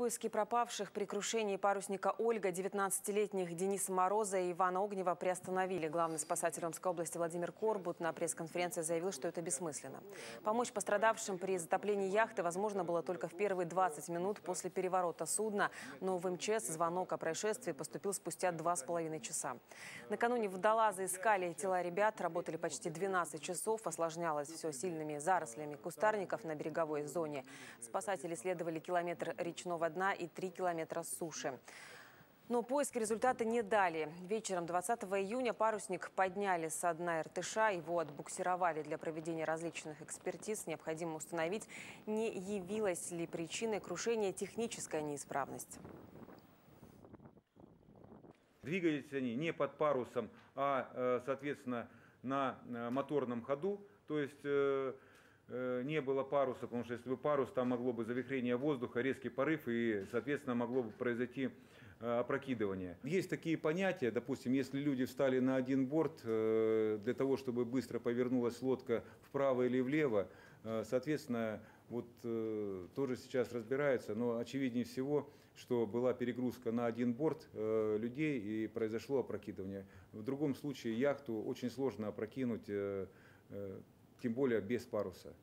Поиски пропавших при крушении парусника Ольга, 19-летних Дениса Мороза и Ивана Огнева приостановили. Главный спасатель Омской области Владимир Корбут на пресс-конференции заявил, что это бессмысленно. Помочь пострадавшим при затоплении яхты возможно было только в первые 20 минут после переворота судна, но в МЧС звонок о происшествии поступил спустя два с половиной часа. Накануне водолазы искали тела ребят, работали почти 12 часов, осложнялось все сильными зарослями кустарников на береговой зоне. Спасатели следовали километр речного дна и 3 километра суши. Но поиски результата не дали. Вечером 20 июня парусник подняли с дна Иртыша, его отбуксировали для проведения различных экспертиз. Необходимо установить, не явилась ли причиной крушения техническая неисправность. Двигались они не под парусом, а, э, соответственно, на э, моторном ходу. То есть э, не было паруса, потому что если бы парус, там могло бы завихрение воздуха, резкий порыв и, соответственно, могло бы произойти э, опрокидывание. Есть такие понятия, допустим, если люди встали на один борт э, для того, чтобы быстро повернулась лодка вправо или влево, э, соответственно, вот э, тоже сейчас разбирается, но очевиднее всего, что была перегрузка на один борт э, людей и произошло опрокидывание. В другом случае яхту очень сложно опрокинуть, э, э, тем более без паруса.